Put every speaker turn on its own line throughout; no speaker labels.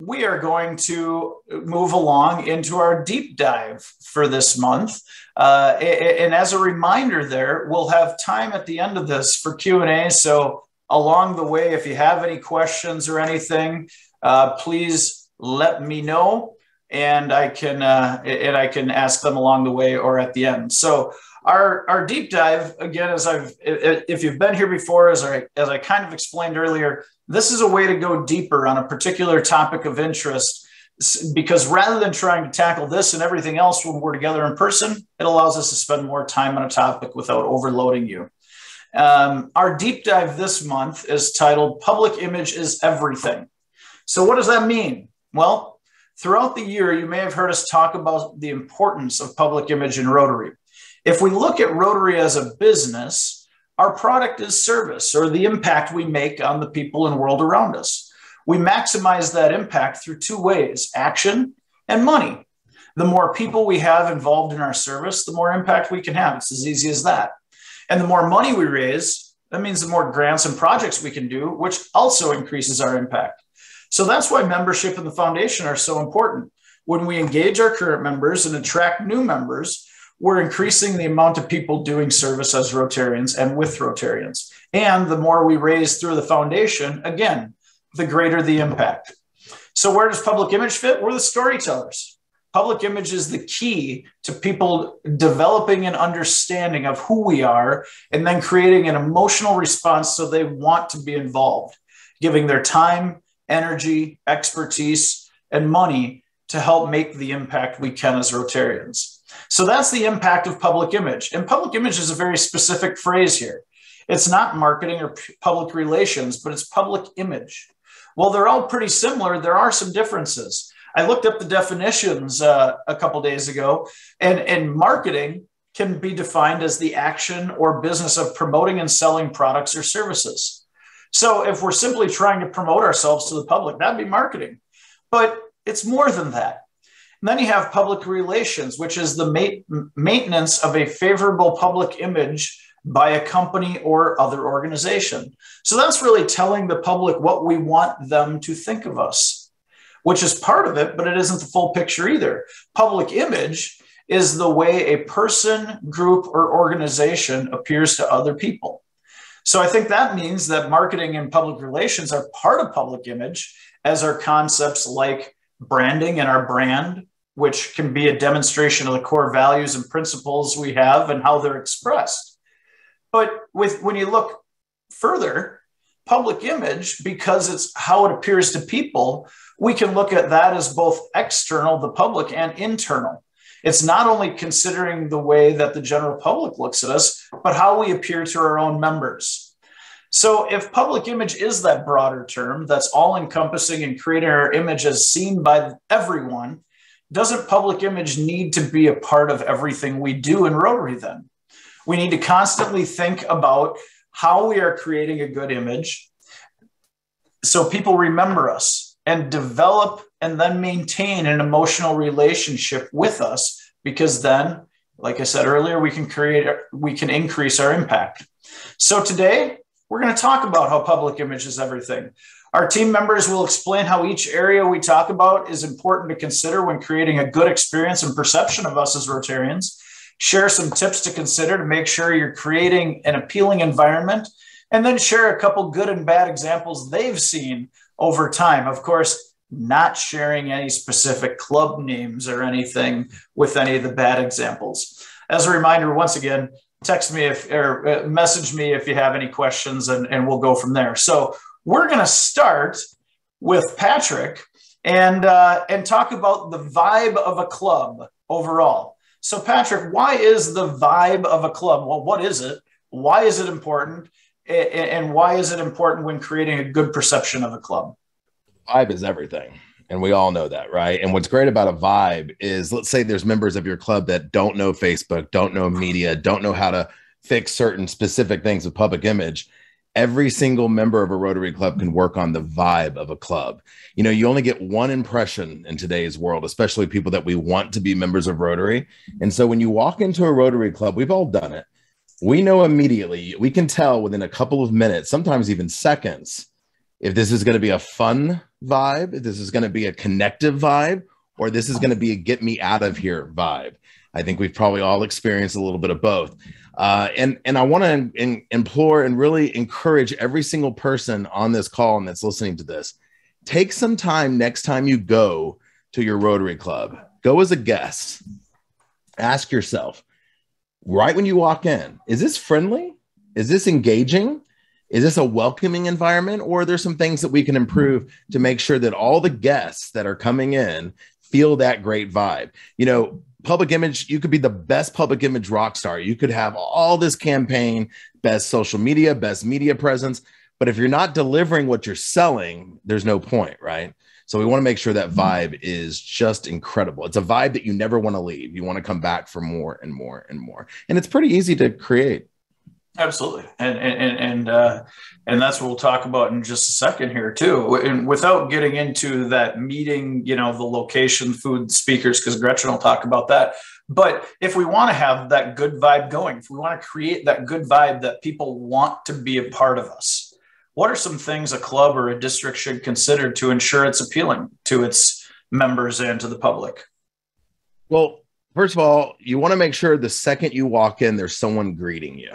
we are going to move along into our deep dive for this month. Uh, and as a reminder there, we'll have time at the end of this for Q&A. So along the way, if you have any questions or anything, uh, please let me know and I can uh, and I can ask them along the way or at the end. So our our deep dive again, as I've if you've been here before, as I as I kind of explained earlier, this is a way to go deeper on a particular topic of interest. Because rather than trying to tackle this and everything else when we're together in person, it allows us to spend more time on a topic without overloading you. Um, our deep dive this month is titled Public Image is Everything. So, what does that mean? Well, throughout the year, you may have heard us talk about the importance of public image in Rotary. If we look at Rotary as a business, our product is service or the impact we make on the people and world around us. We maximize that impact through two ways action and money. The more people we have involved in our service, the more impact we can have. It's as easy as that. And the more money we raise, that means the more grants and projects we can do, which also increases our impact. So that's why membership in the foundation are so important. When we engage our current members and attract new members, we're increasing the amount of people doing service as Rotarians and with Rotarians. And the more we raise through the foundation, again, the greater the impact. So, where does public image fit? We're the storytellers. Public image is the key to people developing an understanding of who we are and then creating an emotional response so they want to be involved, giving their time, energy, expertise, and money to help make the impact we can as Rotarians. So that's the impact of public image. And public image is a very specific phrase here. It's not marketing or public relations, but it's public image. Well, they're all pretty similar. There are some differences. I looked up the definitions uh, a couple days ago, and, and marketing can be defined as the action or business of promoting and selling products or services. So if we're simply trying to promote ourselves to the public, that'd be marketing. But it's more than that. And then you have public relations, which is the ma- maintenance of a favorable public image by a company or other organization. So that's really telling the public what we want them to think of us, which is part of it, but it isn't the full picture either. Public image is the way a person, group, or organization appears to other people. So I think that means that marketing and public relations are part of public image, as are concepts like branding and our brand, which can be a demonstration of the core values and principles we have and how they're expressed. But with when you look further, public image, because it's how it appears to people, we can look at that as both external, the public, and internal. It's not only considering the way that the general public looks at us, but how we appear to our own members. So, if public image is that broader term that's all encompassing and creating our image as seen by everyone, doesn't public image need to be a part of everything we do in Rotary then? We need to constantly think about how we are creating a good image so people remember us and develop and then maintain an emotional relationship with us because then like i said earlier we can create we can increase our impact so today we're going to talk about how public image is everything our team members will explain how each area we talk about is important to consider when creating a good experience and perception of us as Rotarians, share some tips to consider to make sure you're creating an appealing environment, and then share a couple good and bad examples they've seen over time. Of course, not sharing any specific club names or anything with any of the bad examples. As a reminder, once again, text me if or uh, message me if you have any questions and, and we'll go from there. So we're going to start with Patrick and uh, and talk about the vibe of a club overall. So, Patrick, why is the vibe of a club? Well, what is it? Why is it important? And why is it important when creating a good perception of a club?
Vibe is everything. And we all know that, right? And what's great about a vibe is let's say there's members of your club that don't know Facebook, don't know media, don't know how to fix certain specific things of public image every single member of a Rotary Club can work on the vibe of a club. You know, you only get one impression in today's world, especially people that we want to be members of Rotary. And so when you walk into a Rotary Club, we've all done it. we know immediately, we can tell within a couple of minutes, sometimes even seconds, if this is going to be a fun vibe, if this is going to be a connective vibe, or this is going to be a get me out of here vibe. I think we've probably all experienced a little bit of both. Uh, and and I want to implore and really encourage every single person on this call and that's listening to this. Take some time next time you go to your Rotary Club. Go as a guest. Ask yourself, right when you walk in, is this friendly? Is this engaging? Is this a welcoming environment, or are there some things that we can improve to make sure that all the guests that are coming in feel that great vibe? You know, public image, you could be the best public image rock star. You could have all this campaign, best social media, best media presence. But if you're not delivering what you're selling, there's no point, right? So we want to make sure that vibe is just incredible. It's a vibe that you never want to leave. You want to come back for more and more and more. And it's pretty easy to create.
Absolutely, and and and uh, and that's what we'll talk about in just a second here too. And without getting into that meeting, you know, the location, food, speakers, because Gretchen will talk about that. But if we want to have that good vibe going, if we want to create that good vibe that people want to be a part of us, what are some things a club or a district should consider to ensure it's appealing to its members and to the public?
Well, first of all, you want to make sure the second you walk in, there's someone greeting you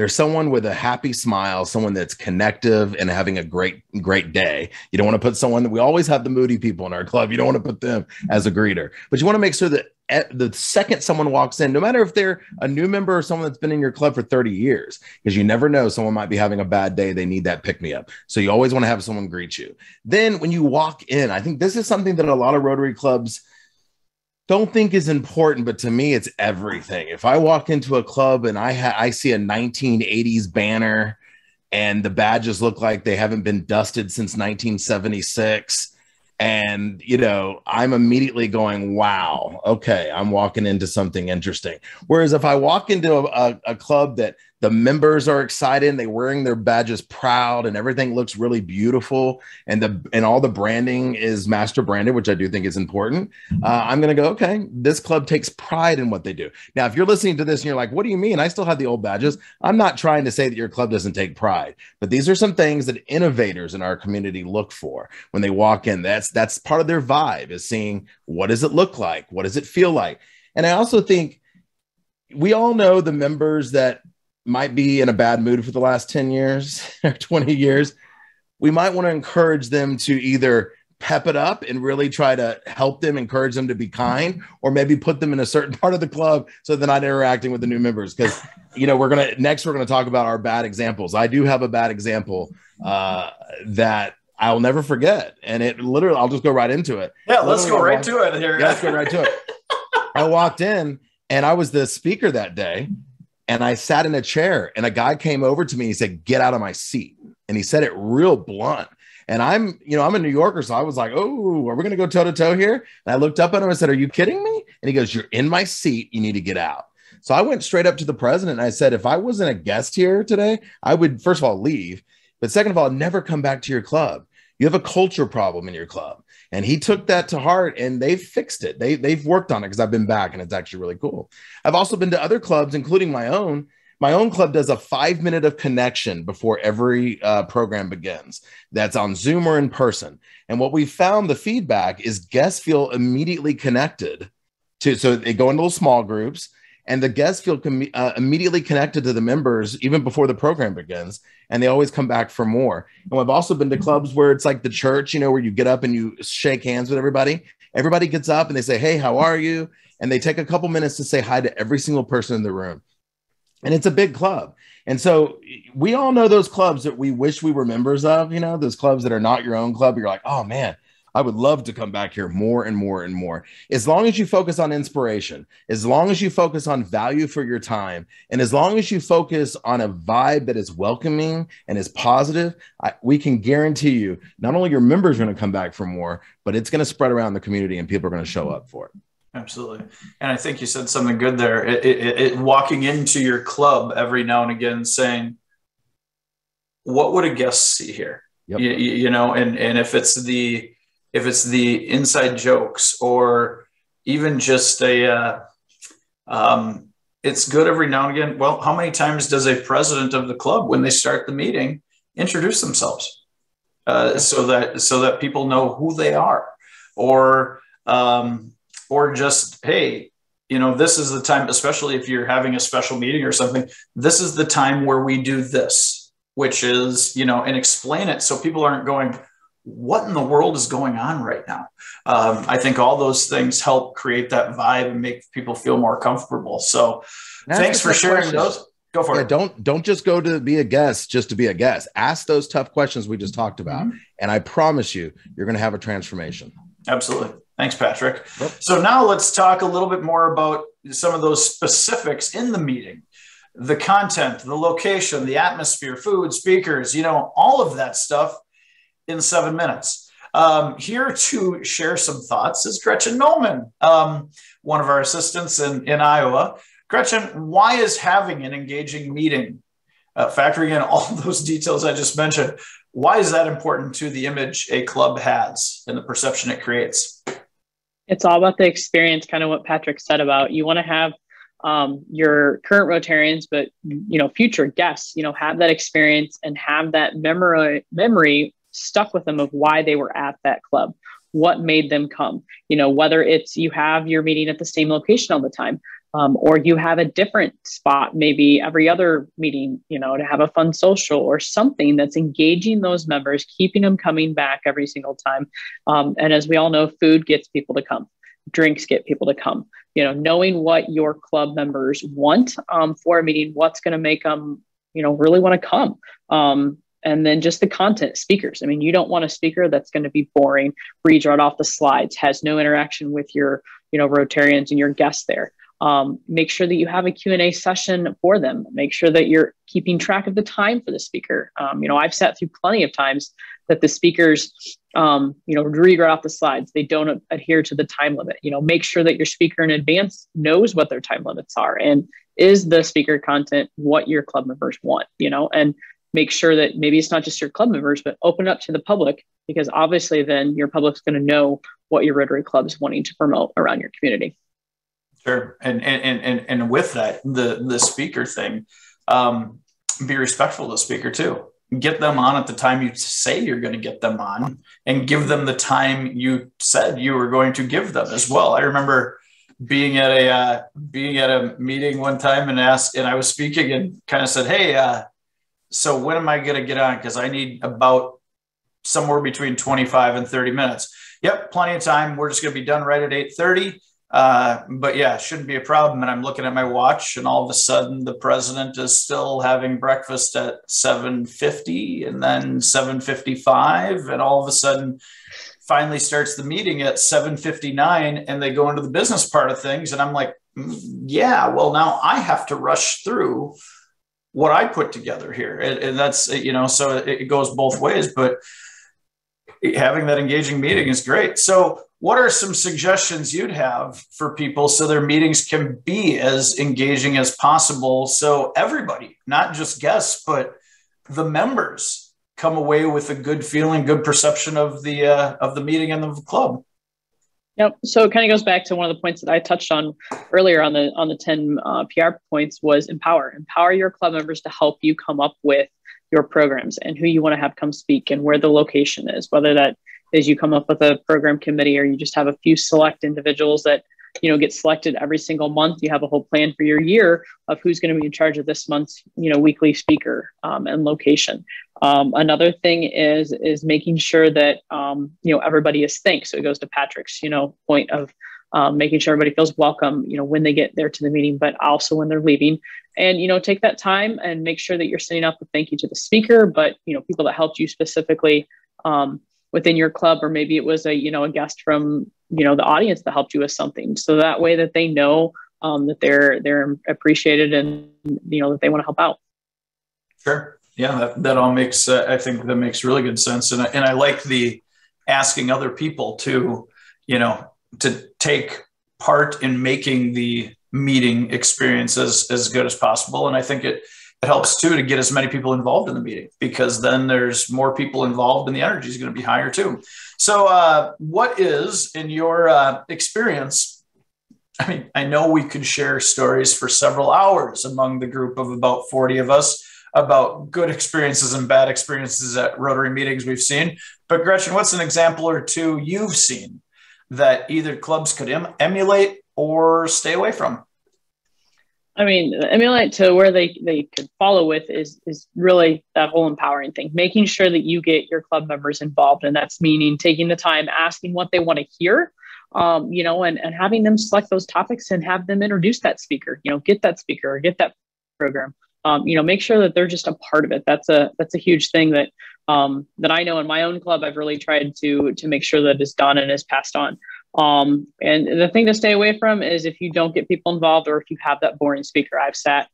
there's someone with a happy smile, someone that's connective and having a great, great day. You don't want to put someone that we always have the moody people in our club. You don't want to put them as a greeter, but you want to make sure that the second someone walks in, no matter if they're a new member or someone that's been in your club for 30 years, because you never know, someone might be having a bad day. They need that pick me up. So you always want to have someone greet you. Then when you walk in, I think this is something that a lot of Rotary clubs don't think is important, but to me, it's everything. If I walk into a club and I ha- I see a 1980s banner and the badges look like they haven't been dusted since 1976 and you know i'm immediately going wow okay i'm walking into something interesting whereas if i walk into a, a, a club that the members are excited. And they're wearing their badges proud and everything looks really beautiful. And the and all the branding is master branded which i do think is important. Uh, i'm going to go okay this club takes pride in what they do. Now if you're listening to this and you're like what do you mean? I still have the old badges. I'm not trying to say that your club doesn't take pride but these are some things that innovators in our community look for when they walk in. That's that's part of their vibe is seeing what does it look like? What does it feel like? And i also think we all know the members that might be in a bad mood for the last 10 years or 20 years, we might want to encourage them to either pep it up and really try to help them, encourage them to be kind, or maybe put them in a certain part of the club so they're not interacting with the new members. Because, you know, we're going to next, we're going to talk about our bad examples. I do have a bad example uh, that I'll never forget. And it literally, I'll just go right into it.
Yeah, let's go right to it here.
Yeah, let's go right to it. I walked in and I was the speaker that day and I sat in a chair and a guy came over to me. He said, Get out of my seat. And he said it real blunt. And I'm, you know, I'm a New Yorker. So I was like, Oh, are we going to go toe to toe here? And I looked up at him and said, Are you kidding me? And he goes, You're in my seat. You need to get out. So I went straight up to the president and I said, If I wasn't a guest here today, I would, first of all, leave. But second of all, never come back to your club. You have a culture problem in your club. And he took that to heart and they've fixed it. They, they've worked on it because I've been back and it's actually really cool. I've also been to other clubs, including my own. My own club does a five minute of connection before every uh, program begins. That's on Zoom or in person. And what we found the feedback is guests feel immediately connected to, so they go into little small groups and the guests feel com- uh, immediately connected to the members even before the program begins and they always come back for more. And i've also been to clubs where it's like the church you know where you get up and you shake hands with everybody. Everybody gets up and they say hey how are you? And they take a couple minutes to say hi to every single person in the room. And it's a big club. And so we all know those clubs that we wish we were members of you know those clubs that are not your own club. You're like oh man I would love to come back here more and more and more. As long as you focus on inspiration, as long as you focus on value for your time, and as long as you focus on a vibe that is welcoming and is positive, I, we can guarantee you not only your members are going to come back for more, but it's going to spread around the community and people are going to show up for it.
Absolutely. And I think you said something good there. It, it, it, walking into your club every now and again saying, what would a guest see here? Yep. You, you know, and, and if it's the, if it's the inside jokes or even just a uh, um, it's good every now and again. Well, how many times does a president of the club, when they start the meeting, introduce themselves uh, so that so that people know who they are, or um, or just hey, you know, this is the time, especially if you're having a special meeting or something. This is the time where we do this, which is you know, and explain it so people aren't going what in the world is going on right now? Um, I think all those things help create that vibe and make people feel more comfortable. So That's thanks for sharing question. those. Go for yeah,
it. Don't don't just go to be a guest just to be a guest. Ask those tough questions we just talked about, mm-hmm. and I promise you, you're going to have a transformation.
Absolutely. Thanks, Patrick. Yep. So now let's talk a little bit more about some of those specifics in the meeting the content, the location, the atmosphere, food, speakers, you know, all of that stuff in seven minutes. Um, here to share some thoughts is Gretchen Nollman, um, one of our assistants in, in Iowa. Gretchen, why is having an engaging meeting, uh, factoring in all those details I just mentioned, why is that important to the image a club has and the perception it creates?
It's all about the experience, kind of what Patrick said about you want to have um, your current Rotarians, but you know future guests, you know have that experience and have that memory memory stuck with them of why they were at that club what made them come you know whether it's you have your meeting at the same location all the time um, or you have a different spot maybe every other meeting you know to have a fun social or something that's engaging those members keeping them coming back every single time. Um, and as we all know food gets people to come drinks get people to come. You know knowing what your club members want um, for a meeting what's going to make them you know really want to come. Um, and then just the content speakers. I mean you don't want a speaker that's going to be boring reads right off the slides has no interaction with your you know rotarians and your guests there. Um, make sure that you have a q&a session for them. Make sure that you're keeping track of the time for the speaker. Um, you know i've sat through plenty of times that the speakers um, you know read right off the slides. They don't adhere to the time limit. You know make sure that your speaker in advance knows what their time limits are and is the speaker content what your club members want you know? And make sure that maybe it's not just your club members, but open up to the public because obviously then your public's going to know what your Rotary Club is wanting to promote around your community.
Sure, and and and and with that, the the speaker thing, um, be respectful of the speaker too. Get them on at the time you say you're going to get them on, and give them the time you said you were going to give them as well. I remember being at a uh, being at a meeting one time and asked, and I was speaking and kind of said, "Hey, uh, so when am I going to get on? Because I need about somewhere between 25 and 30 minutes. Yep, plenty of time. We're just going to be done right at 8:30. Uh, but yeah, shouldn't be a problem. And I'm looking at my watch, and all of a sudden, the president is still having breakfast at 7:50, and then 7:55, and all of a sudden, finally starts the meeting at 7:59, and they go into the business part of things, and I'm like, mm, yeah, well now I have to rush through what I put together here. And, and that's, you know, so it, it goes both ways, but having that engaging meeting is great. So, what are some suggestions you'd have for people so their meetings can be as engaging as possible? So, everybody, not just guests, but the members come away with a good feeling, good perception of the uh, of the meeting and the club.
Yep. So it kind of goes back to one of the points that I touched on earlier on the on the 10 uh, PR points was empower. Empower your club members to help you come up with your programs and who you want to have come speak and where the location is, whether that is you come up with a program committee or you just have a few select individuals that you know get selected every single month. You have a whole plan for your year of who's going to be in charge of this month's you know weekly speaker um, and location. Um, another thing is is making sure that um, you know everybody is thanked so it goes to patrick's you know point of um, making sure everybody feels welcome you know when they get there to the meeting but also when they're leaving. And you know take that time and make sure that you're sending out a thank you to the speaker but you know people that helped you specifically um, within your club or maybe it was a you know a guest from you know the audience that helped you with something. So that way that they know um, that they're they're appreciated and you know that they want to help out.
Sure. Yeah that, that all makes uh, i think that makes really good sense. And I, and I like the asking other people to you know to take part in making the meeting experience as, as good as possible. And i think it it helps too to get as many people involved in the meeting because then there's more people involved and the energy is going to be higher too. So, uh, what is, in your uh, experience, I mean, I know we could share stories for several hours among the group of about 40 of us about good experiences and bad experiences at Rotary meetings we've seen. But Gretchen, what's an example or two you've seen that either clubs could em- emulate or stay away from?
I mean, emulate to where they, they could follow with is is really that whole empowering thing, making sure that you get your club members involved. And that's meaning taking the time, asking what they want to hear, um, you know, and, and having them select those topics and have them introduce that speaker, you know, get that speaker or get that program. Um, you know, make sure that they're just a part of it. That's a that's a huge thing that um, that I know in my own club. I've really tried to to make sure that is done and is passed on. Um, and the thing to stay away from is if you don't get people involved or if you have that boring speaker. I've sat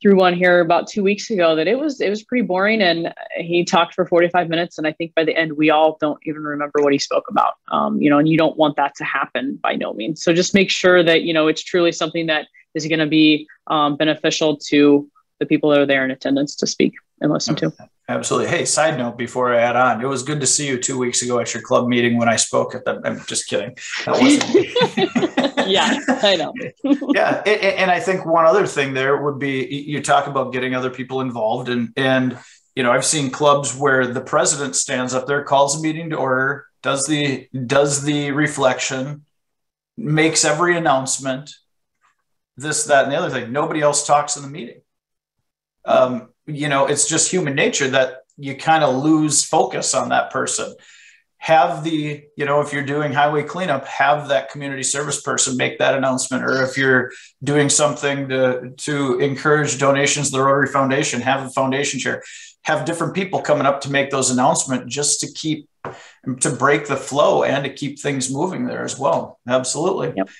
through one here about two weeks ago that it was it was pretty boring and he talked for 45 minutes. And i think by the end we all don't even remember what he spoke about. Um, you know and you don't want that to happen by no means. So just make sure that you know it's truly something that is going to be um, beneficial to the people that are there in attendance to speak and listen to
Absolutely. Hey, side note before I add on, it was good to see you two weeks ago at your club meeting when I spoke at the. I'm just kidding.
yeah, I know.
yeah, and, and I think one other thing there would be you talk about getting other people involved, and and you know I've seen clubs where the president stands up there, calls a meeting to order, does the does the reflection, makes every announcement, this that and the other thing. Nobody else talks in the meeting. Um, you know, it's just human nature that you kind of lose focus on that person. Have the, you know, if you're doing highway cleanup, have that community service person make that announcement. Or if you're doing something to, to encourage donations to the Rotary Foundation, have a foundation chair, have different people coming up to make those announcements just to keep, to break the flow and to keep things moving there as well. Absolutely. Yep.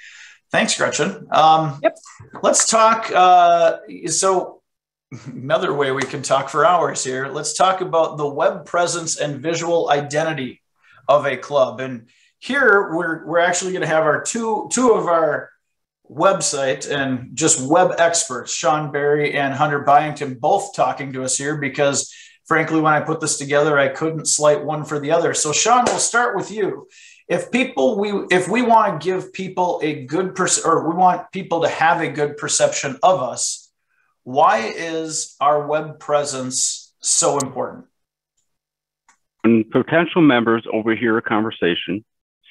Thanks, Gretchen. Um, yep. Let's talk. Uh, so, another way we can talk for hours here. Let's talk about the web presence and visual identity of a club. And here we're, we're actually going to have our two, two of our website and just web experts, Sean Barry and Hunter Byington, both talking to us here because frankly, when I put this together, I couldn't slight one for the other. So Sean, we'll start with you. If people, we, if we want to give people a good, per, or we want people to have a good perception of us, why is our web presence so important?
When potential members overhear a conversation,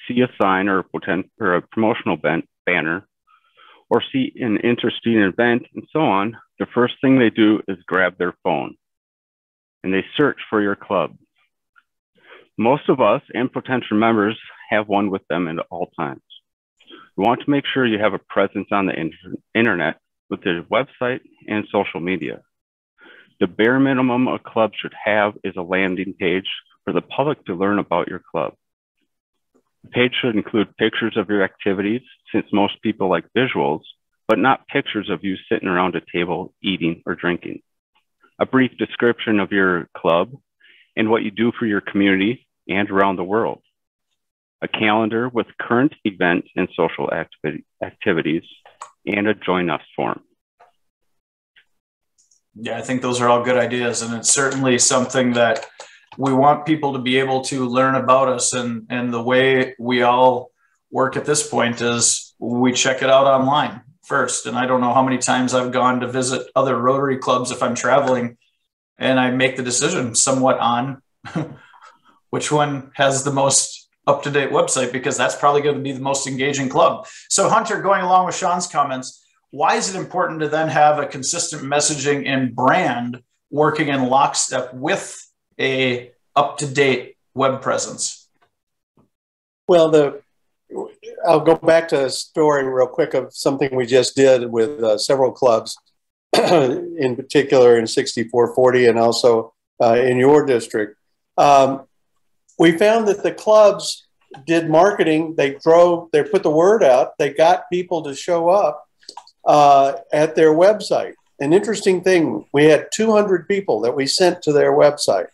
see a sign or a, potent, or a promotional ban- banner, or see an interesting event and so on, the first thing they do is grab their phone and they search for your club. Most of us and potential members have one with them at all times. We want to make sure you have a presence on the inter- internet with their website and social media. The bare minimum a club should have is a landing page for the public to learn about your club. The page should include pictures of your activities, since most people like visuals, but not pictures of you sitting around a table eating or drinking. A brief description of your club and what you do for your community and around the world. A calendar with current events and social activities and a join us form.
Yeah, I think those are all good ideas. And it's certainly something that we want people to be able to learn about us. And, and the way we all work at this point is we check it out online first. And I don't know how many times I've gone to visit other Rotary clubs if I'm traveling and I make the decision somewhat on which one has the most up to date website because that's probably going to be the most engaging club. So, Hunter, going along with Sean's comments, why is it important to then have a consistent messaging and brand working in lockstep with a up to date web presence?
Well, the I'll go back to a story real quick of something we just did with uh, several clubs, in particular in 6440 and also uh, in your district. Um, we found that the clubs did marketing. They drove, they put the word out. They got people to show up uh, at their website. An interesting thing, we had 200 people that we sent to their website.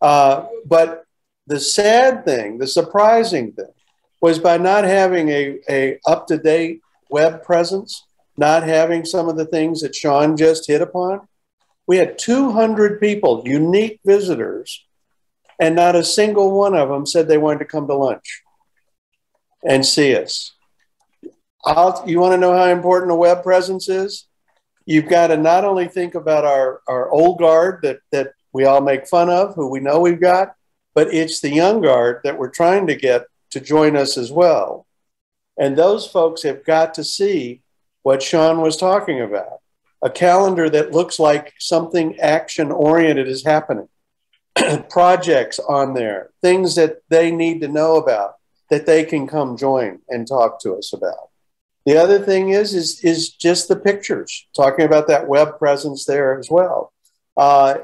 Uh, but the sad thing, the surprising thing, was by not having a, a up to date web presence, not having some of the things that Sean just hit upon. We had 200 people, unique visitors, and not a single one of them said they wanted to come to lunch and see us. I'll, you want to know how important a web presence is? You've got to not only think about our, our old guard that, that we all make fun of, who we know we've got, but it's the young guard that we're trying to get to join us as well. And those folks have got to see what Sean was talking about a calendar that looks like something action oriented is happening, projects on there, things that they need to know about that they can come join and talk to us about. The other thing is, is, is just the pictures, talking about that web presence there as well. Uh,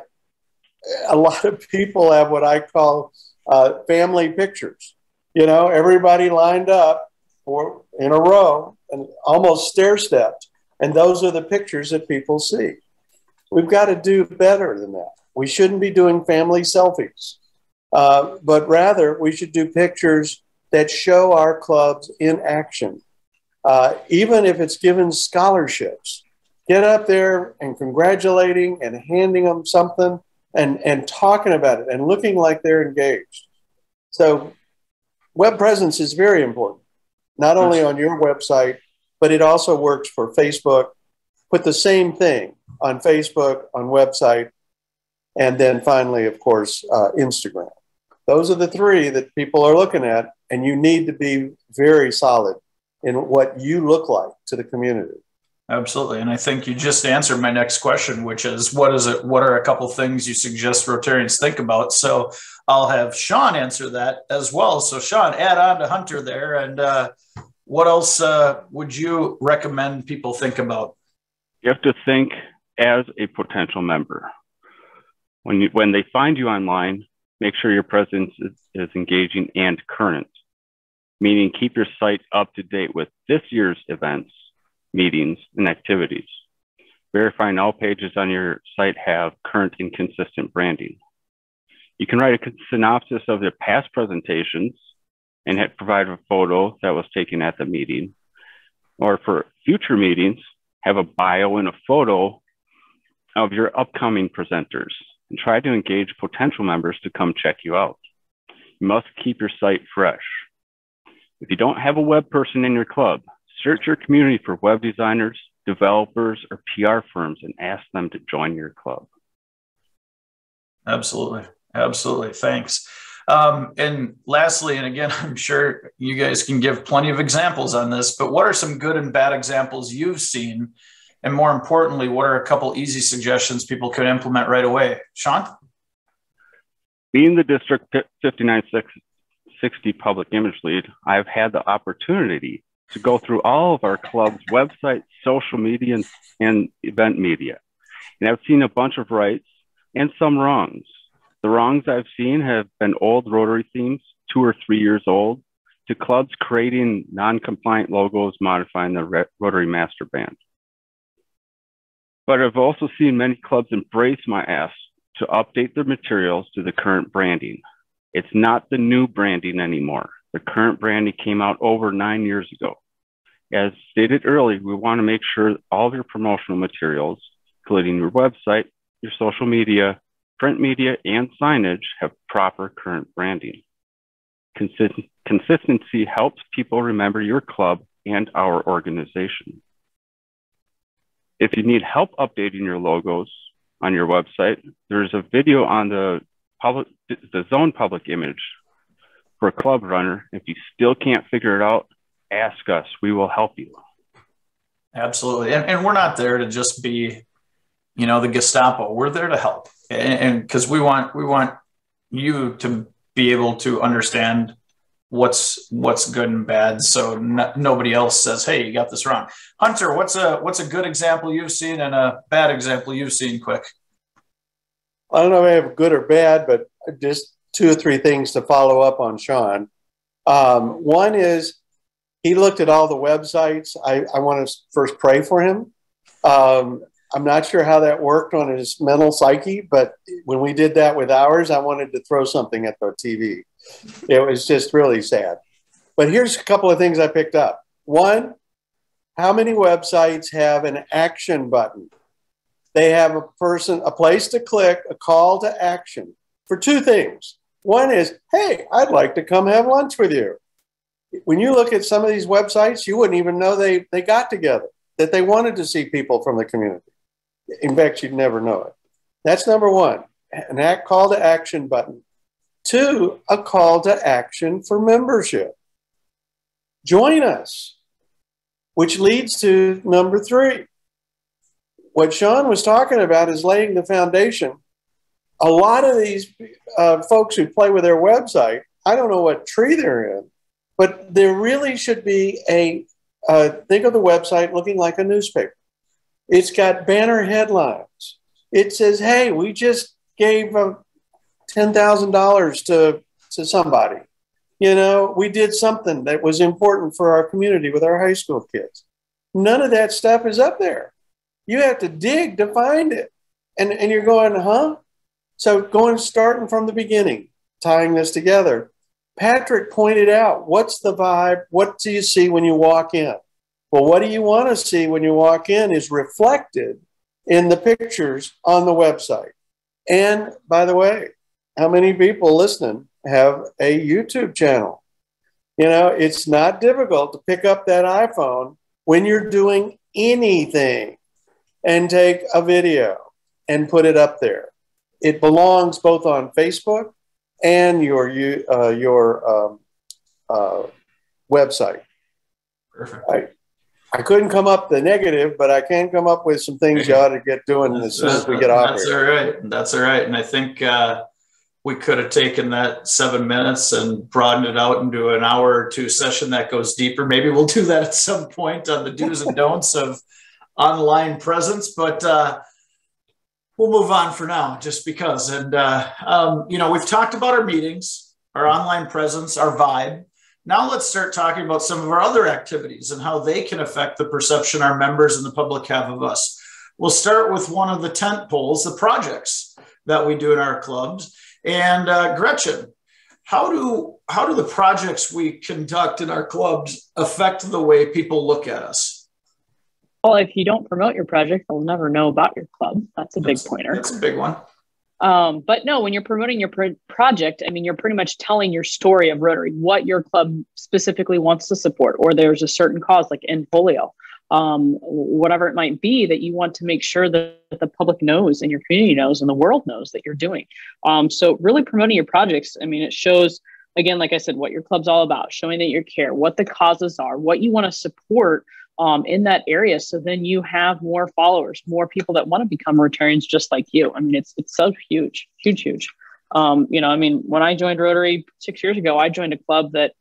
a lot of people have what I call uh, family pictures. You know, everybody lined up for, in a row and almost stair stepped. And those are the pictures that people see. We've got to do better than that. We shouldn't be doing family selfies, uh, but rather we should do pictures that show our clubs in action. Uh, even if it's given scholarships, get up there and congratulating and handing them something and, and talking about it and looking like they're engaged. So, web presence is very important, not only on your website, but it also works for Facebook. Put the same thing on Facebook, on website, and then finally, of course, uh, Instagram. Those are the three that people are looking at, and you need to be very solid in what you look like to the community.
Absolutely. And I think you just answered my next question, which is what is it? What are a couple things you suggest Rotarians think about? So I'll have Sean answer that as well. So Sean, add on to Hunter there. And uh, what else uh, would you recommend people think about?
You have to think as a potential member. When, you, when they find you online, make sure your presence is, is engaging and current, meaning keep your site up to date with this year's events meetings, and activities. Verifying all pages on your site have current and consistent branding. You can write a synopsis of the past presentations and provide a photo that was taken at the meeting. Or for future meetings, have a bio and a photo of your upcoming presenters and try to engage potential members to come check you out. You must keep your site fresh. If you don't have a web person in your club, Search your community for web designers, developers, or PR firms and ask them to join your club.
Absolutely. Absolutely. Thanks. Um, and lastly, and again, I'm sure you guys can give plenty of examples on this, but what are some good and bad examples you've seen? And more importantly, what are a couple easy suggestions people could implement right away? Sean?
Being the District 5960 public image lead, I've had the opportunity to go through all of our club's website, social media, and, and event media. And I've seen a bunch of rights and some wrongs. The wrongs I've seen have been old Rotary themes, two or three years old, to clubs creating non-compliant logos modifying the Rotary Master Brand. But I've also seen many clubs embrace my ask to update their materials to the current branding. It's not the new branding anymore. The current branding came out over nine years ago. As stated earlier, we want to make sure all of your promotional materials, including your website, your social media, print media, and signage have proper current branding. Consist- consistency helps people remember your club and our organization. If you need help updating your logos on your website, there's a video on the public, the zone public image for ClubRunner. If you still can't figure it out, ask us. We will help you.
Absolutely. And, and we're not there to just be, you know, the Gestapo. We're there to help. And because we want we want you to be able to understand what's what's good and bad so nobody else says hey you got this wrong hunter what's a what's a good example you've seen and a bad example you've seen quick
i don't know if i have good or bad but just two or three things to follow up on Sean. Um, one is he looked at all the websites. I, I want to first pray for him. Um, I'm not sure how that worked on his mental psyche, but when we did that with ours, I wanted to throw something at the TV. It was just really sad. But here's a couple of things I picked up. One, how many websites have an action button? They have a person, a place to click, a call to action for two things one is, hey, I'd like to come have lunch with you. when you look at some of these websites, you wouldn't even know they, they got together, that they wanted to see people from the community. In fact, you'd never know it. That's number one, an act call to action button. Two, a call to action for membership. Join us, which leads to number three. What Sean was talking about is laying the foundation. A lot of these uh, folks who play with their website, I don't know what tree they're in, but there really should be a uh, think of the website looking like a newspaper. It's got banner headlines. It says, "Hey, we just gave uh, ten thousand dollars to to somebody. You know, we did something that was important for our community with our high school kids. None of that stuff is up there. You have to dig to find it, and and you're going, huh? So going starting from the beginning, tying this together. Patrick pointed out, what's the vibe? What do you see when you walk in? Well, what do you want to see when you walk in is reflected in the pictures on the website. And by the way, how many people listening have a YouTube channel? You know, it's not difficult to pick up that iPhone when you're doing anything and take a video and put it up there. It belongs both on Facebook and your uh, your um, uh, website.
Perfect.
I, I couldn't come up the negative, but I can come up with some things you ought to get doing as soon as we get off
That's
here.
all right. That's all right. And I think uh, we could have taken that seven minutes and broadened it out into an hour or two session that goes deeper. Maybe we'll do that at some point on the do's and don'ts of online presence. But uh, we'll move on for now, just because. And uh, um, you know, we've talked about our meetings, our online presence, our vibe. Now let's start talking about some of our other activities and how they can affect the perception our members and the public have of us. We'll start with one of the tent poles, the projects that we do in our clubs. And uh, Gretchen, how do how do the projects we conduct in our clubs affect the way people look at us?
Well, if you don't promote your project, they'll never know about your club. That's a
That's,
big pointer.
That's a big one.
Um, but no, when you're promoting your pro- project, I mean, you're pretty much telling your story of Rotary, what your club specifically wants to support, or there's a certain cause like in polio, um, whatever it might be that you want to make sure that the public knows and your community knows and the world knows that you're doing. Um, so really promoting your projects, I mean, it shows again, like I said, what your club's all about, showing that you care, what the causes are, what you want to support um, in that area. So then you have more followers, more people that want to become Rotarians just like you. I mean, it's it's so huge, huge, huge. Um, you know, I mean, when I joined Rotary six years ago, I joined a club that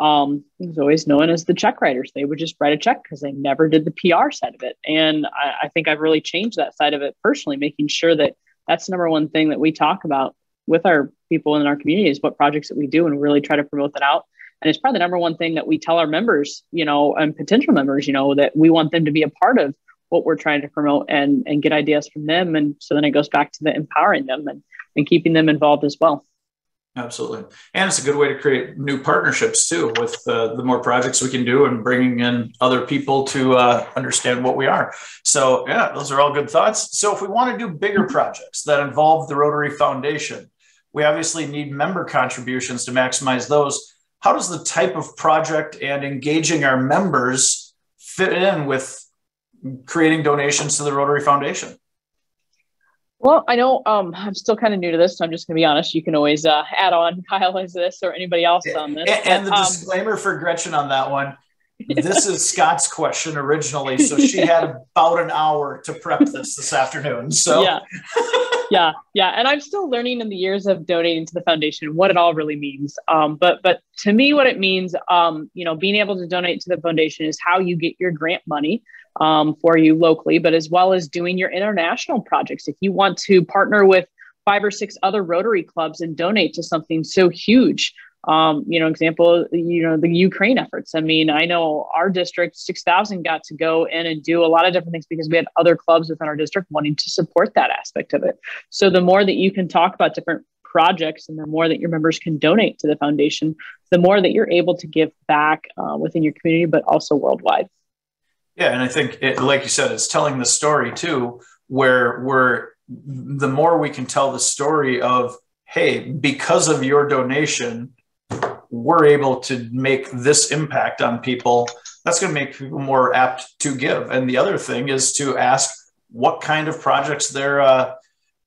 um, was always known as the check writers. They would just write a check because they never did the PR side of it. And I, I think I've really changed that side of it personally, making sure that that's the number one thing that we talk about with our people in our community is what projects that we do and really try to promote that out and it's probably the number one thing that we tell our members you know and potential members you know that we want them to be a part of what we're trying to promote and and get ideas from them and so then it goes back to the empowering them and, and keeping them involved as well
Absolutely. And it's a good way to create new partnerships too with uh, the more projects we can do and bringing in other people to uh, understand what we are. So, yeah, those are all good thoughts. So, if we want to do bigger projects that involve the Rotary Foundation, we obviously need member contributions to maximize those. How does the type of project and engaging our members fit in with creating donations to the Rotary Foundation?
Well, I know um, I'm still kind of new to this, so I'm just going to be honest. You can always uh, add on Kyle as this or anybody else on this.
And, and the
but, um,
disclaimer for Gretchen on that one this is Scott's question originally, so she had about an hour to prep this this afternoon. So
yeah, yeah, yeah. And I'm still learning in the years of donating to the foundation what it all really means. Um, but but to me, what it means, um, you know, being able to donate to the foundation is how you get your grant money um, for you locally, but as well as doing your international projects. If you want to partner with five or six other Rotary clubs and donate to something so huge um, you know, example, you know, the Ukraine efforts. I mean, I know our district, 6,000 got to go in and do a lot of different things because we had other clubs within our district wanting to support that aspect of it. So the more that you can talk about different projects and the more that your members can donate to the foundation, the more that you're able to give back uh, within your community, but also worldwide.
Yeah, and I think, it, like you said, it's telling the story too, where we're the more we can tell the story of, hey, because of your donation, we're able to make this impact on people, that's going to make people more apt to give. And the other thing is to ask what kind of projects they're uh,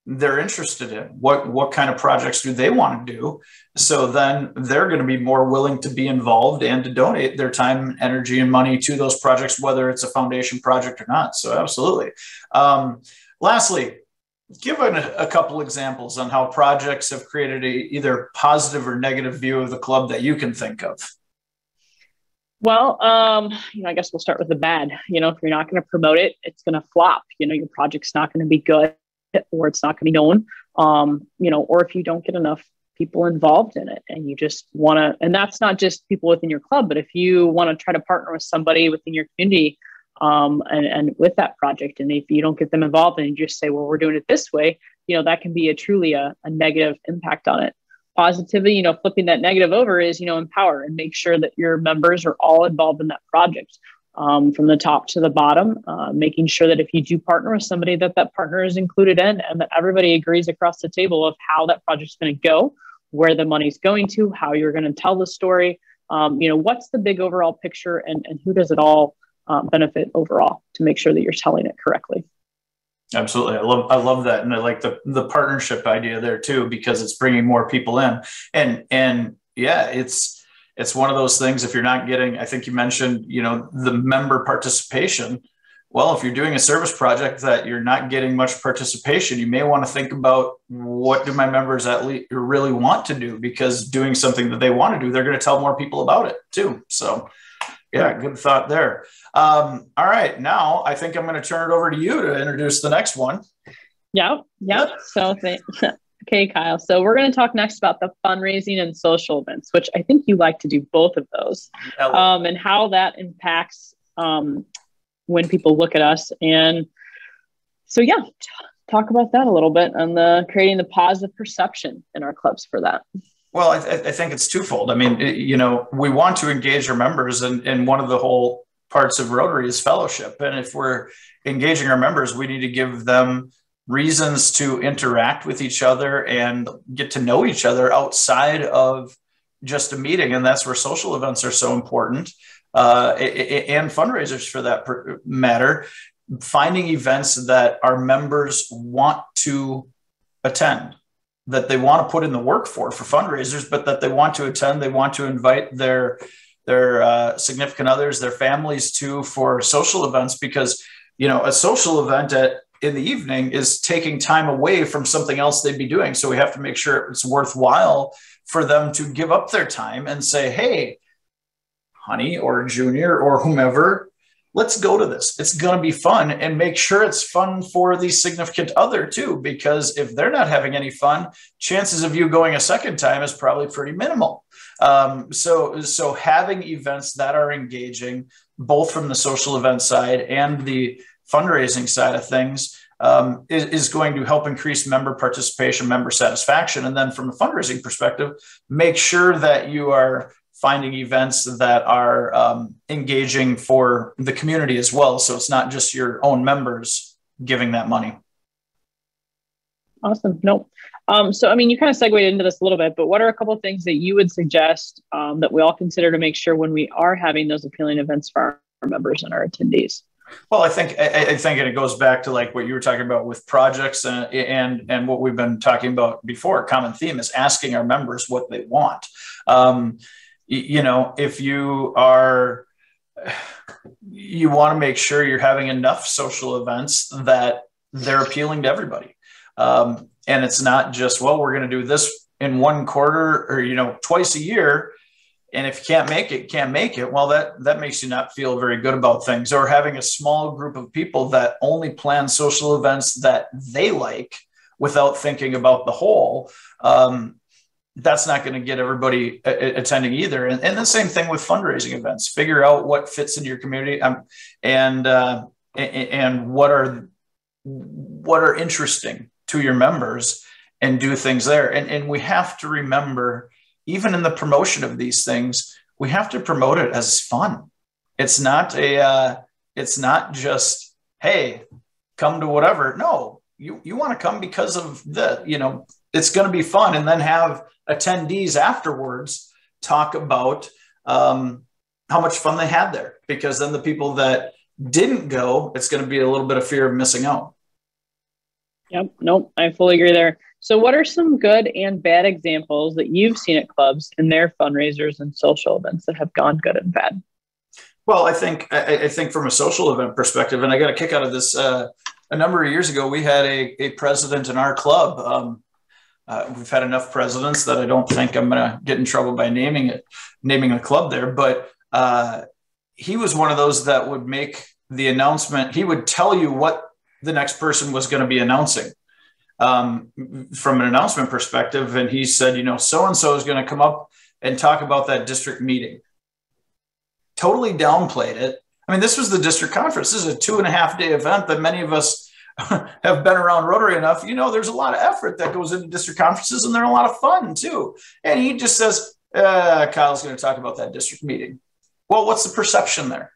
they're interested in. What what kind of projects do they want to do? So then they're going to be more willing to be involved and to donate their time, energy, and money to those projects, whether it's a foundation project or not. So absolutely. Um, lastly, give a, a couple examples on how projects have created a either positive or negative view of the club that you can think of.
Well, um, you know, I guess we'll start with the bad. You know, if you're not going to promote it, it's going to flop. You know, your project's not going to be good, or it's not going to be known. Um, you know, or if you don't get enough people involved in it, and you just want to, and that's not just people within your club, but if you want to try to partner with somebody within your community um, and, and with that project. And if you don't get them involved and you just say, well, we're doing it this way, you know, that can be a truly a, a negative impact on it. Positivity, you know, flipping that negative over is, you know, empower and make sure that your members are all involved in that project. Um, from the top to the bottom, uh, making sure that if you do partner with somebody, that that partner is included in, and that everybody agrees across the table of how that project's going to go, where the money's going to, how you're going to tell the story. Um, you know, what's the big overall picture, and and who does it all um, benefit overall to make sure that you're telling it correctly.
Absolutely, I love I love that, and I like the the partnership idea there too because it's bringing more people in, and and yeah, it's it's one of those things. If you're not getting, I think you mentioned, you know, the member participation. Well, if you're doing a service project that you're not getting much participation, you may want to think about what do my members at least really want to do because doing something that they want to do, they're going to tell more people about it too. So yeah, good thought there. Um, all right, now I think I'm going to turn it over to you to introduce the next one.
Yep, yep. So, th- okay, Kyle. So we're going to talk next about the fundraising and social events, which I think you like to do both of those, um, and how that impacts um, when people look at us. And so, yeah, t- talk about that a little bit on the creating the positive perception in our clubs for that.
Well, I, th- I, think it's twofold. I mean, it, you know, we want to engage our members, and, and one of the whole parts of Rotary is fellowship. And if we're engaging our members, we need to give them reasons to interact with each other and get to know each other outside of just a meeting. And that's where social events are so important, uh, and fundraisers for that matter. Finding events that our members want to attend that they want to put in the work for for fundraisers, but that they want to attend. They want to invite their their uh, significant others, their families to for social events because you know a social event at in the evening is taking time away from something else they'd be doing. So we have to make sure it's worthwhile for them to give up their time and say, "Hey, honey, or junior, or whomever." Let's go to this. It's going to be fun and make sure it's fun for the significant other too, because if they're not having any fun, chances of you going a second time is probably pretty minimal. Um, so, so having events that are engaging, both from the social event side and the fundraising side of things, um, is, is, going to help increase member participation, member satisfaction. And then from a fundraising perspective, make sure that you are finding events that are um, engaging for the community as well. So it's not just your own members giving that money.
Awesome. No. Um, so, I mean, you kind of segued into this a little bit, but what are a couple of things that you would suggest um, that we all consider to make sure when we are having those appealing events for our members and our attendees?
Well, I think I, I think it goes back to like what you were talking about with projects and, and and what we've been talking about before. Common theme is asking our members what they want. Um, you know, if you are, you want to make sure you're having enough social events that they're appealing to everybody. Um, and it's not just, well, we're going to do this in one quarter or, you know, twice a year. And if you can't make it, can't make it. Well, that, that makes you not feel very good about things or having a small group of people that only plan social events that they like without thinking about the whole. Um, that's not going to get everybody attending either. And, and, the same thing with fundraising events. Figure out what fits into your community um, and uh, and what are what are interesting to your members, and do things there. And and we have to remember, even in the promotion of these things, we have to promote it as fun. It's not a uh, it's not just hey, come to whatever. No, you you want to come because of the you know it's going to be fun, and then have attendees afterwards talk about um, how much fun they had there because then the people that didn't go, it's going to be a little bit of fear of missing out.
Yep. Nope. I fully agree there. So, what are some good and bad examples that you've seen at clubs in their fundraisers and social events that have gone good and bad?
Well, I think I, I think from a social event perspective, and I got a kick out of this. Uh, a number of years ago, we had a, a president in our club. Um, uh, we've had enough presidents that I don't think I'm going to get in trouble by naming it, naming a club there. But uh, he was one of those that would make the announcement. He would tell you what the next person was going to be announcing um, from an announcement perspective. And he said, you know, so and so is going to come up and talk about that district meeting. Totally downplayed it. I mean, this was the district conference. This is a two and a half day event that many of us have been around Rotary enough. You know, there's a lot of effort that goes into district conferences and they're a lot of fun too. And he just says, uh, Kyle's going to talk about that district meeting. Well, what's the perception there?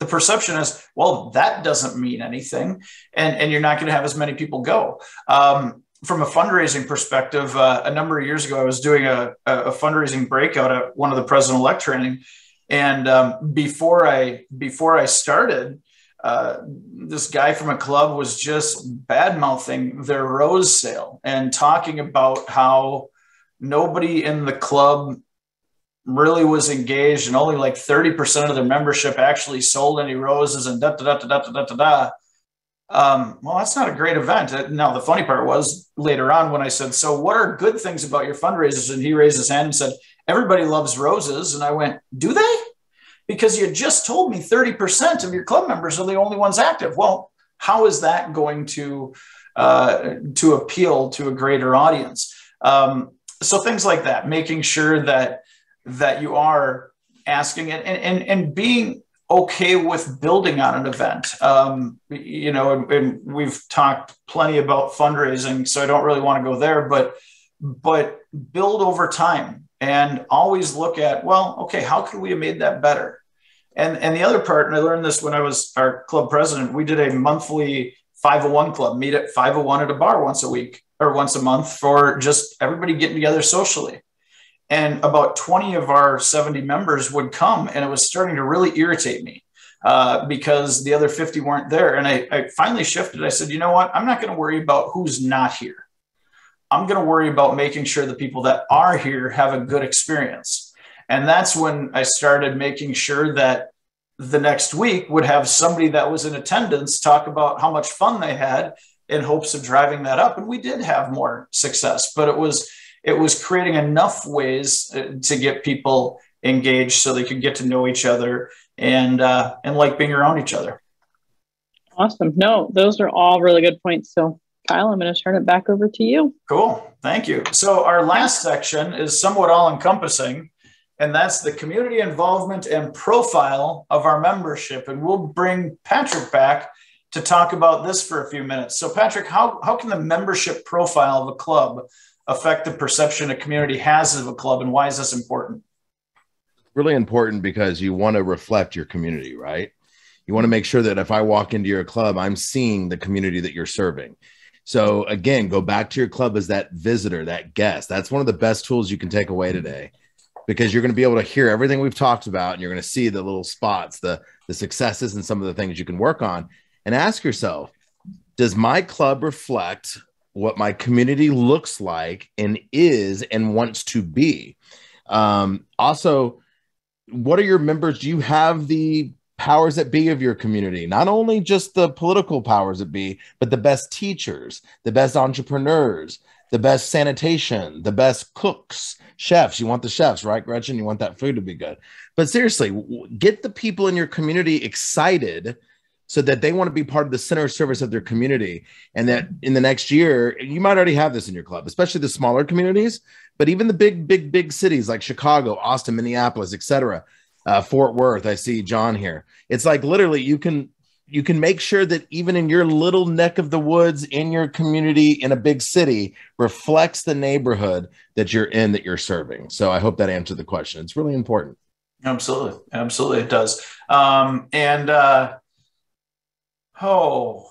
The perception is, well, that doesn't mean anything, and, and you're not going to have as many people go. Um, from a fundraising perspective, uh, a number of years ago, I was doing a, a fundraising breakout at one of the president-elect training, and um, before I before I started, uh, this guy from a club was just bad mouthing their rose sale and talking about how nobody in the club really was engaged and only like 30% of their membership actually sold any roses and da da da da da da da da. Um, well, that's not a great event. Now, the funny part was later on when I said, So, what are good things about your fundraisers? And he raised his hand and said, Everybody loves roses. And I went, Do they? Because you just told me 30% of your club members are the only ones active. Well, how is that going to uh, to appeal to a greater audience? Um, so things like that, making sure that that you are asking and, and, and being okay with building on an event. Um, you know, and, and, we've talked plenty about fundraising, so I don't really want to go there, but but build over time and always look at, well, okay, how could we have made that better? And and the other part, and I learned this when I was our club president, we did a monthly 501 club, meet at 501 at a bar once a week or once a month for just everybody getting together socially. And about 20 of our 70 members would come and it was starting to really irritate me uh, because the other 50 weren't there. And I, I finally shifted. I said you know what? I'm not going to worry about who's not here. I'm going to worry about making sure the people that are here have a good experience and that's when i started making sure that the next week would have somebody that was in attendance talk about how much fun they had in hopes of driving that up and we did have more success but it was it was creating enough ways uh, to get people engaged so they could get to know each other and uh, and like being around each other.
Awesome. No, those are all really good points. So, Kyle, I'm going to turn it back over to you.
Cool. Thank you. So, our last section is somewhat all encompassing, and that's the community involvement and profile of our membership. And we'll bring Patrick back to talk about this for a few minutes. So, Patrick, how, how can the membership profile of a club affect the perception a community has of a club and why is this important?
Really important because you want to reflect your community right? You want to make sure that if i walk into your club i'm seeing the community that you're serving. So again go back to your club as that visitor that guest. That's one of the best tools you can take away today because you're going to be able to hear everything we've talked about and you're going to see the little spots the the successes and some of the things you can work on and ask yourself does my club reflect what my community looks like and is and wants to be. Um, also, what are your members? Do you have the powers that be of your community? Not only just the political powers that be, but the best teachers, the best entrepreneurs, the best sanitation, the best cooks, chefs. You want the chefs, right, Gretchen? You want that food to be good. But seriously, get the people in your community excited so that they want to be part of the center of service of their community. And that in the next year, you might already have this in your club, especially the smaller communities, but even the big, big, big cities like Chicago, Austin, Minneapolis, etc. Uh, Fort Worth. I see John here. It's like literally you can you can make sure that even in your little neck of the woods in your community in a big city reflects the neighborhood that you're in that you're serving. So I hope that answered the question. It's really important.
Absolutely, absolutely, it does. Um, and uh, Oh,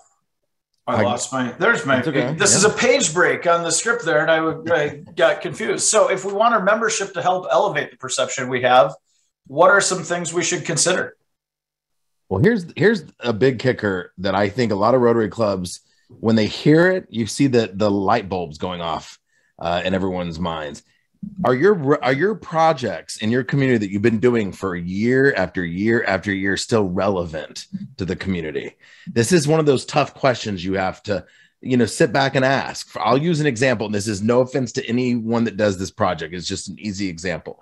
I lost my. There's my. Okay. This yeah. is a page break on the script there, and I, I got confused. So, if we want our membership to help elevate the perception we have, what are some things we should consider?
Well, here's here's a big kicker that I think a lot of Rotary clubs, when they hear it, you see the the light bulbs going off uh, in everyone's minds. Are your are your projects in your community that you've been doing for year after year after year still relevant to the community? This is one of those tough questions you have to you know sit back and ask. I'll use an example. And this is no offense to anyone that does this project. It's just an easy example.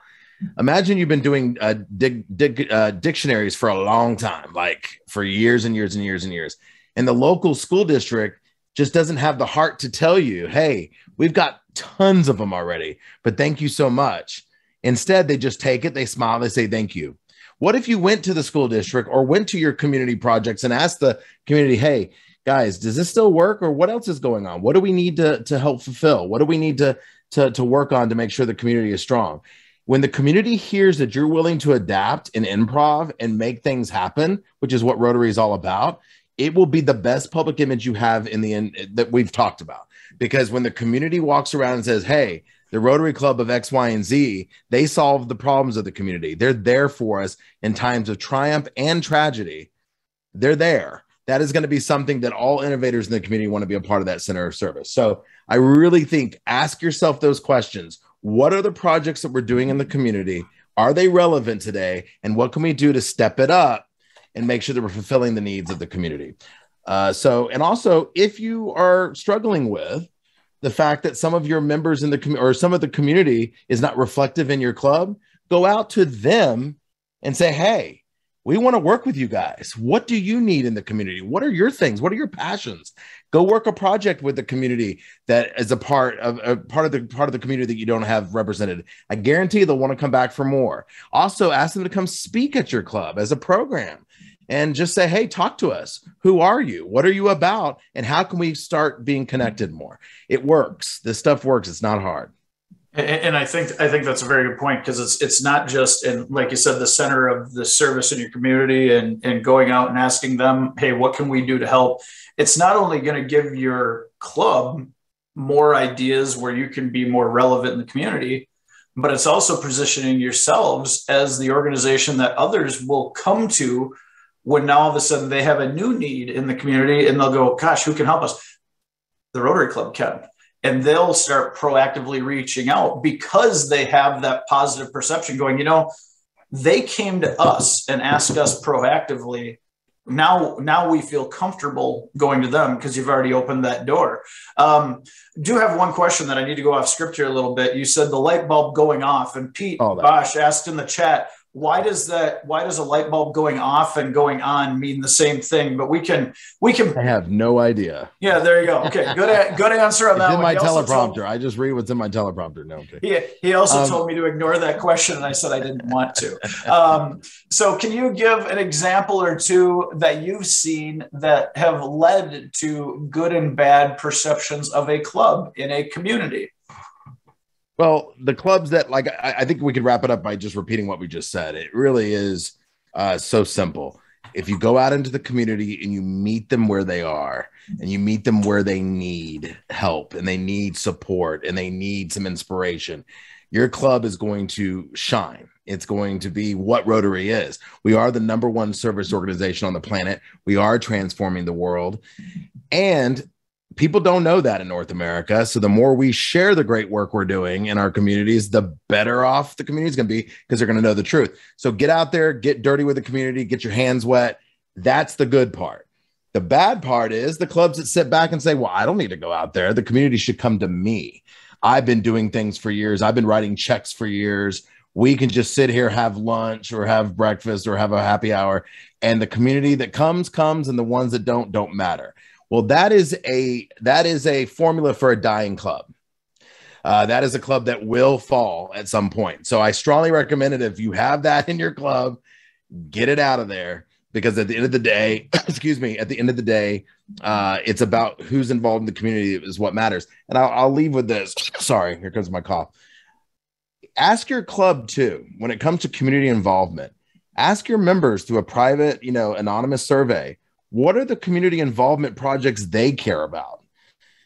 Imagine you've been doing uh, dig, dig, uh, dictionaries for a long time, like for years and years and years and years, and the local school district just doesn't have the heart to tell you, "Hey, we've got tons of them already, but thank you so much. Instead, they just take it, they smile, they say thank you. What if you went to the school district or went to your community projects and asked the community, hey, guys, does this still work or what else is going on? What do we need to, to help fulfill? What do we need to, to, to work on to make sure the community is strong? When the community hears that you're willing to adapt and improv and make things happen, which is what Rotary is all about, it will be the best public image you have in the end that we've talked about because when the community walks around and says, Hey, the Rotary Club of X, Y, and Z, they solve the problems of the community. They're there for us in times of triumph and tragedy. They're there. That is going to be something that all innovators in the community want to be a part of that center of service. So I really think ask yourself those questions. What are the projects that we're doing in the community? Are they relevant today? And what can we do to step it up and make sure that we're fulfilling the needs of the community? Uh, so, and also, if you are struggling with the fact that some of your members in the com- or some of the community is not reflective in your club, go out to them and say, "Hey, we want to work with you guys. What do you need in the community? What are your things? What are your passions? Go work a project with the community that is a part of a part of the part of the community that you don't have represented. I guarantee they'll want to come back for more. Also, ask them to come speak at your club as a program and just say, hey, talk to us. Who are you? What are you about? And how can we start being connected more? It works. This stuff works. It's not hard.
And I think I think that's a very good point because it's it's not just in like you said the center of the service in your community and and going out and asking them hey what can we do to help it's not only going to give your club more ideas where you can be more relevant in the community but it's also positioning yourselves as the organization that others will come to when now all of a sudden they have a new need in the community and they'll go, gosh, who can help us? The Rotary Club can. And they'll start proactively reaching out because they have that positive perception going, you know, they came to us and asked us proactively. Now, now we feel comfortable going to them because you've already opened that door. Um, do have one question that I need to go off script here a little bit. You said the light bulb going off, and Pete Bosch asked in the chat, why does that why does a light bulb going off and going on mean the same thing? But we can we can
i have no idea.
Yeah there you go. Okay good good answer on that
in my teleprompter told, i just read what's in my teleprompter. No okay.
he, he also um, told me to ignore that question and i said i didn't want to. Um, so can you give an example or two that you've seen that have led to good and bad perceptions of a club in a community
well, the clubs that like I, I, think we could wrap it up by just repeating what we just said. It really is uh, so simple. If you go out into the community and you meet them where they are, and you meet them where they need help and they need support and they need some inspiration, your club is going to shine. It's going to be what Rotary is. We are the number one service organization on the planet. We are transforming the world. And people don't know that in North America. So the more we share the great work we're doing in our communities, the better off the community is going to be because they're going to know the truth. So get out there, get dirty with the community, get your hands wet. That's the good part. The bad part is the clubs that sit back and say, Well, I don't need to go out there. The community should come to me. I've been doing things for years, I've been writing checks for years. We can just sit here, have lunch or have breakfast or have a happy hour. And the community that comes, comes, and the ones that don't, don't matter. Well, that is a that is a formula for a dying club. Uh, that is a club that will fall at some point. So I strongly recommend it if you have that in your club, get it out of there because at the end of the day, excuse me, at the end of the day, uh, it's about who's involved in the community is what matters. And I'll, I'll leave with this. Sorry, here comes my cough. Ask your club too when it comes to community involvement. Ask your members through a private, you know, anonymous survey what are the community involvement projects they care about?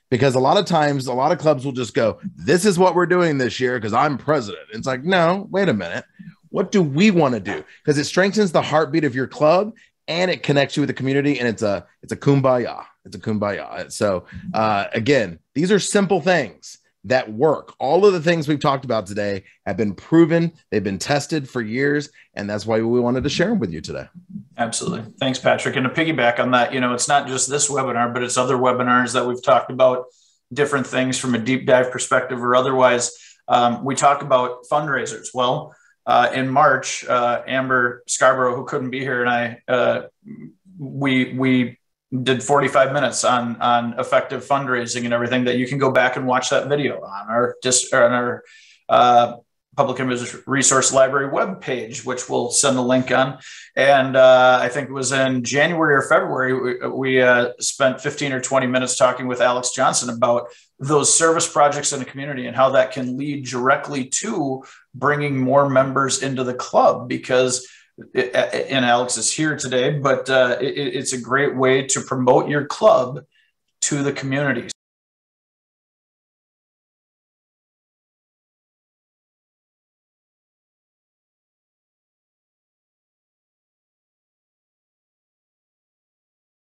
Because a lot of times, a lot of clubs will just go, This is what we're doing this year because I'm president. It's like, no, wait a minute. What do we want to do? Because it strengthens the heartbeat of your club and it connects you with the community and it's a it's a kumbaya it's a kumbaya so uh, again these are simple things that work all of the things we've talked about today have been proven they've been tested for years and that's why we wanted to share them with you today
absolutely. Thanks patrick. And to piggyback on that you know it's not just this webinar but it's other webinars that we've talked about different things from a deep dive perspective or otherwise. Um, we talk about fundraisers. Well uh, in March, uh, Amber Scarborough, who couldn't be here, and I, uh, we we did 45 minutes on on effective fundraising and everything. That you can go back and watch that video on our dis- on our uh, Public Image Resource Library webpage, which we'll send a link on. And uh, I think it was in January or February, we, we uh, spent 15 or 20 minutes talking with Alex Johnson about those service projects in the community and how that can lead directly to bringing more members into the club because it, and Alex is here today, but uh, it, it's a great way to promote your club to the community.